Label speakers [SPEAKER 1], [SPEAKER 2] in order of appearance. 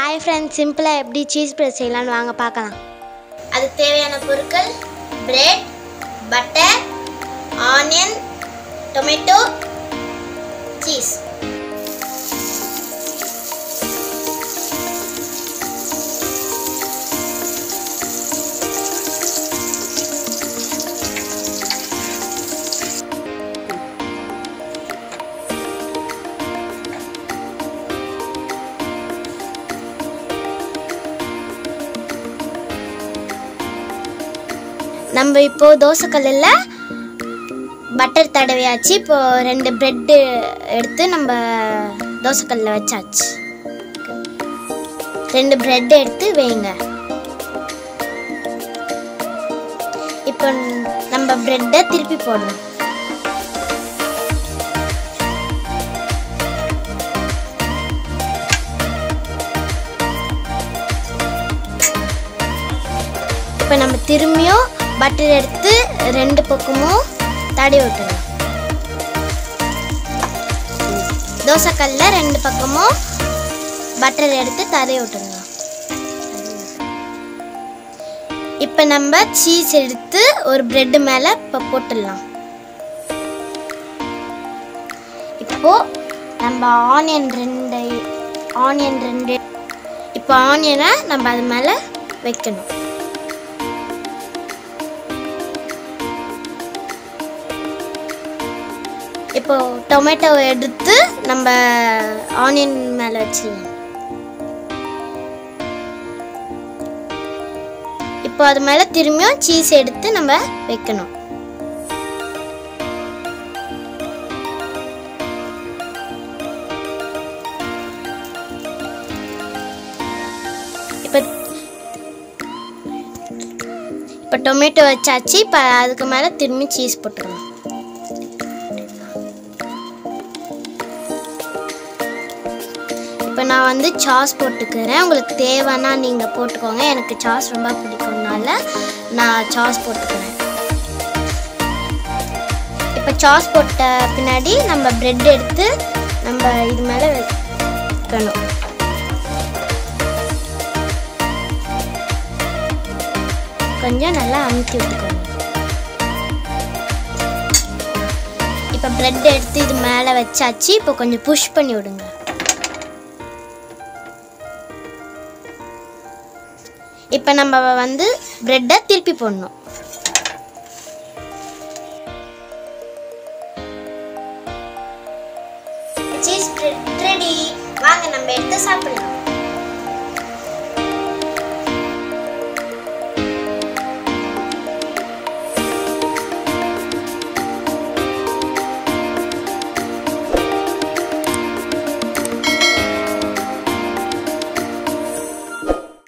[SPEAKER 1] Hi friends சிம்பிளாக எப்படி cheese bread செய்யலான்னு வாங்க பார்க்கலாம். அதுக்கு தேவையான பொருட்கள் பிரெட் பட்டர் ஆனியன் டொமேட்டோ நம்ம இப்போ தோசைக்கல்லில் பட்டர் தடவையாச்சு. இப்போ ரெண்டு பிரெட்டு எடுத்து நம்ம தோசைக்கல்லில் வச்சாச்சு. ரெண்டு பிரெட் எடுத்து வைங்க. இப்போ நம்ம பிரெட்டை திருப்பி போடணும். இப்போ நம்ம திரும்பியும் பட்டர் எடுத்து ரெண்டு பக்கமும் தடவி விட்டுடலாம் தோசைக்கல்ல ரெண்டு பக்கமும் பட்டர் எடுத்து தடவி விட்டுடலாம் இப்போ நம்ம சீஸ் எடுத்து ஒரு ப்ரெட்டு மேலே இப்போ போட்டுடலாம். இப்போது நம்ம ஆனியன் ரெண்டு ஆனியன் ரெண்டு இப்போ ஆனியனை நம்ம அது மேலே வைக்கணும். இப்போ டொமேட்டோ எடுத்து நம்ம ஆனியன் மேலே வச்சிடலாம். இப்போ அது மேலே திரும்பியும் சீஸ் எடுத்து நம்ம வைக்கணும். இப்போ இப்போ டொமேட்டோ வச்சாச்சு இப்போ அதுக்கு மேலே திரும்பி சீஸ் போட்டுருவோம் இப்போ நான் வந்து சாஸ் போட்டுக்கிறேன். உங்களுக்கு தேவைன்னா நீங்கள் போட்டுக்கோங்க. எனக்கு சாஸ் ரொம்ப பிடிக்கும்னால நான் சாஸ் போட்டுக்கிறேன். இப்போ சாஸ் போட்ட பின்னாடி நம்ம பிரெட் எடுத்து நம்ம இது மேலே வைக்கணும். கொஞ்சம் நல்லா அமுத்தி விட்டுக்கணும் இப்போ பிரெட் எடுத்து இது மேலே வச்சாச்சு. இப்போ கொஞ்சம் புஷ் பண்ணி விடுங்க. இப்போ நம்ம வந்து பிரெட்டை திருப்பி போடணும். சீஸ் பிரெட் ரெடி வாங்க நம்ம எடுத்து சாப்பிடலாம்.